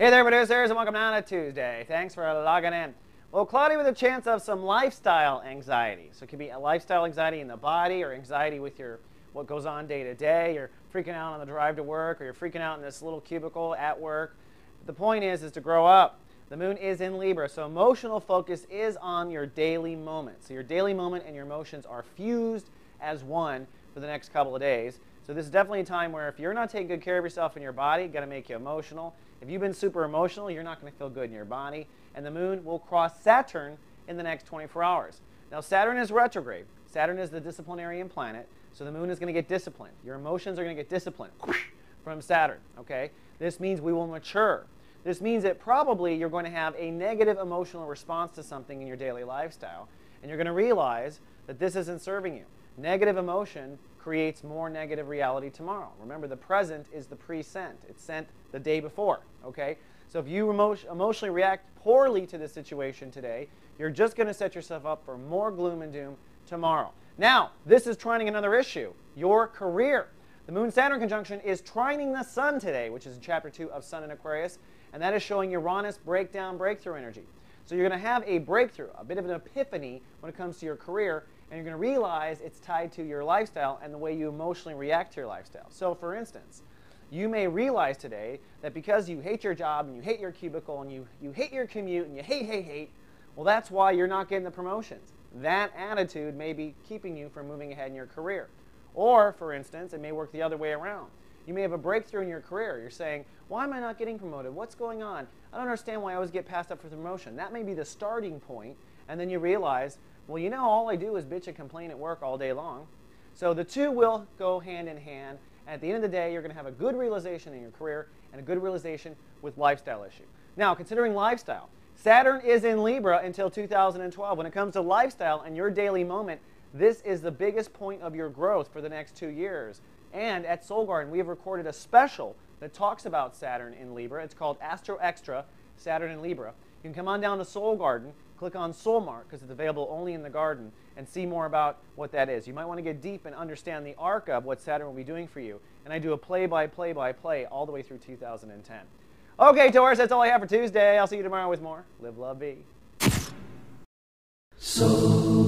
Hey there, producers, and welcome down to Tuesday. Thanks for logging in. Well, cloudy with a chance of some lifestyle anxiety. So it could be a lifestyle anxiety in the body or anxiety with your what goes on day to day. You're freaking out on the drive to work or you're freaking out in this little cubicle at work. The point is is to grow up. The moon is in Libra, so emotional focus is on your daily moment. So your daily moment and your emotions are fused as one for the next couple of days. So this is definitely a time where if you're not taking good care of yourself and your body, it's going to make you emotional. If you've been super emotional, you're not going to feel good in your body. And the moon will cross Saturn in the next 24 hours. Now, Saturn is retrograde. Saturn is the disciplinarian planet. So the moon is going to get disciplined. Your emotions are going to get disciplined from Saturn. Okay? This means we will mature. This means that probably you're going to have a negative emotional response to something in your daily lifestyle. And you're going to realize that this isn't serving you. Negative emotion creates more negative reality tomorrow. Remember, the present is the pre-sent. It's sent the day before, okay? So if you emo emotionally react poorly to the situation today, you're just going to set yourself up for more gloom and doom tomorrow. Now, this is trining another issue, your career. The Moon-Saturn conjunction is trining the Sun today, which is in Chapter 2 of Sun in Aquarius, and that is showing Uranus breakdown breakthrough energy. So you're going to have a breakthrough, a bit of an epiphany when it comes to your career, and you're going to realize it's tied to your lifestyle and the way you emotionally react to your lifestyle. So, for instance, you may realize today that because you hate your job and you hate your cubicle and you, you hate your commute and you hate, hate, hate, well, that's why you're not getting the promotions. That attitude may be keeping you from moving ahead in your career. Or, for instance, it may work the other way around. You may have a breakthrough in your career. You're saying, why am I not getting promoted? What's going on? I don't understand why I always get passed up for promotion. That may be the starting point, and then you realize well, you know, all I do is bitch and complain at work all day long. So the two will go hand in hand. And at the end of the day, you're going to have a good realization in your career and a good realization with lifestyle issue. Now, considering lifestyle, Saturn is in Libra until 2012. When it comes to lifestyle and your daily moment, this is the biggest point of your growth for the next two years. And at Soul Garden, we have recorded a special that talks about Saturn in Libra. It's called Astro Extra, Saturn in Libra. You can come on down to Soul Garden click on Soul Mark because it's available only in the garden and see more about what that is. You might want to get deep and understand the arc of what Saturn will be doing for you. And I do a play-by-play-by-play all the way through 2010. Okay, Taurus, that's all I have for Tuesday. I'll see you tomorrow with more. Live, love, be. So